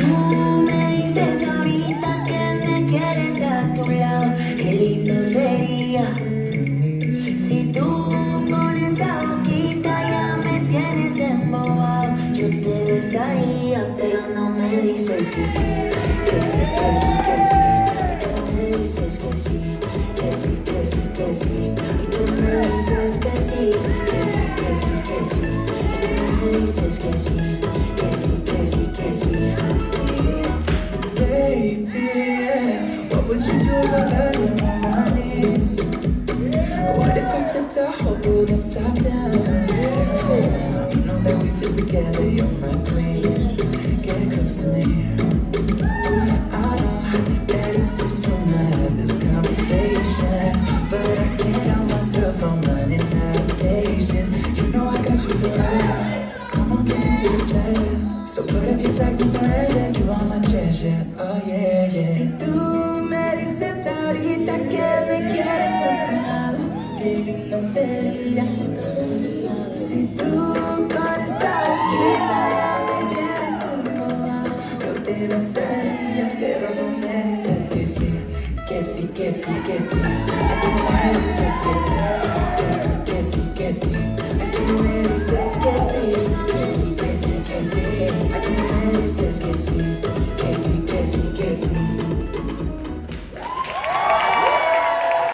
Tú me dices ahorita que me quieres a tu lado, qué lindo sería. Si tú con esa boquita ya me tienes embobado, yo te besaría, pero no me dices que sí, que sí, que sí, que sí. No me dices que sí, que sí, que sí, que sí. Tú me dices que sí. World upside down? You know that we fit together, you're my queen. Get close to me. I know that it's too soon to have this conversation, but I can't help myself from running out of patience. You know I got you for life. Come on, give it the player. So put up your flags and surrender. You are my treasure. Oh yeah, yeah. Si tú me dices ahorita que qué lindo sería si tu corazón quitara pequeñas moda yo te besaría pero no me dices que sí que sí que sí que sí. Tú me dices que sí que sí que sí que sí. Tú me dices que sí que sí que sí que sí. Tú me dices que sí.